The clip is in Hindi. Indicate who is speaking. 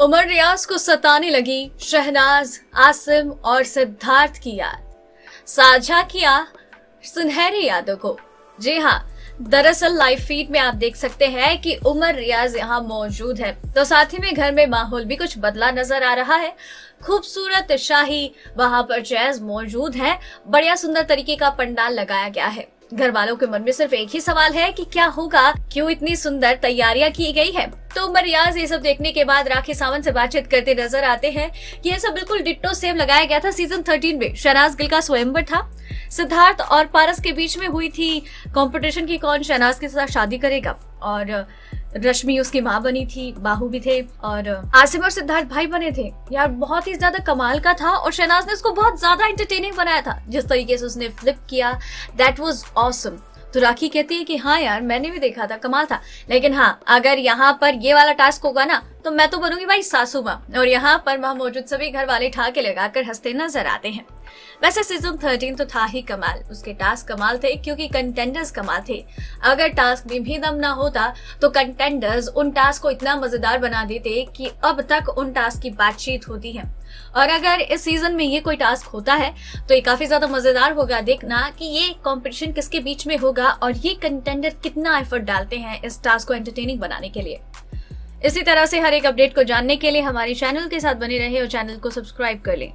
Speaker 1: उमर रियाज को सताने लगी शहनाज, आसिम और सिद्धार्थ की याद। साझा किया सुनहरी यादों को। जी हाँ दरअसल लाइव फ़ीड में आप देख सकते हैं कि उमर रियाज यहाँ मौजूद है। तो साथ ही में घर में माहौल भी कुछ बदला नज़र आ रहा है। खूबसूरत शाही वहाँ पर जैज मौजूद है। बढ़िया सुंदर तरीके का पंडाल लगाया गया है। घर वालों के मन में सिर्फ़ एक ही सवाल है कि क्या होगा? क्यों इतनी सुंदर तैयारियाँ की गई है? तो उमर रियाज ये सब देखने के बाद राखी सावंत से बातचीत करते नज़र आते हैं कि ये सब बिल्कुल डिट्टो सेम लगाया गया था सीज़न थर्टीन में। शहनाज गिल का स्वयंवर था। सिद्धार्थ और पारस के बीच में हुई थी कॉम्पिटिशन की कौन शहनाज के साथ शादी करेगा? और रश्मि उसकी माँ बनी थी, बाहू भी थे और आसिम और सिद्धार्थ भाई बने थे। यार, बहुत ही ज़्यादा कमाल का था और शहनाज ने उसको बहुत ज़्यादा एंटरटेनिंग बनाया था, जिस तरीके से उसने फ्लिप किया। दैट वॉज़ ऑसम तो राखी कहती है कि हाँ यार, मैंने भी देखा था, कमाल था। लेकिन हाँ अगर यहाँ पर ये वाला टास्क होगा ना तो मैं तो बनूँगी भाई सासू माँ। और यहाँ पर वहाँ मौजूद सभी घर वाले ठाके लगाकर हँसते नज़र आते हैं। वैसे सीज़न थर्टीन तो था ही कमाल, उसके टास्क कमाल थे, क्योंकि कंटेंडर्स कमाल थे। अगर टास्क में भी दम ना होता तो कंटेंडर्स उन टास्क को इतना मज़ेदार बना देते कि अब तक उन टास्क की बातचीत होती है। और अगर इस सीज़न में ये कोई टास्क होता है तो ये काफ़ी ज़्यादा मज़ेदार होगा देखना कि ये कंपटीशन किसके बीच में होगा और ये कंटेंडर कितना एफर्ट डालते हैं इस टास्क को एंटरटेनिंग बनाने के लिए। इसी तरह से हर एक अपडेट को जानने के लिए हमारे चैनल के साथ बने रहे और चैनल को सब्सक्राइब कर लें।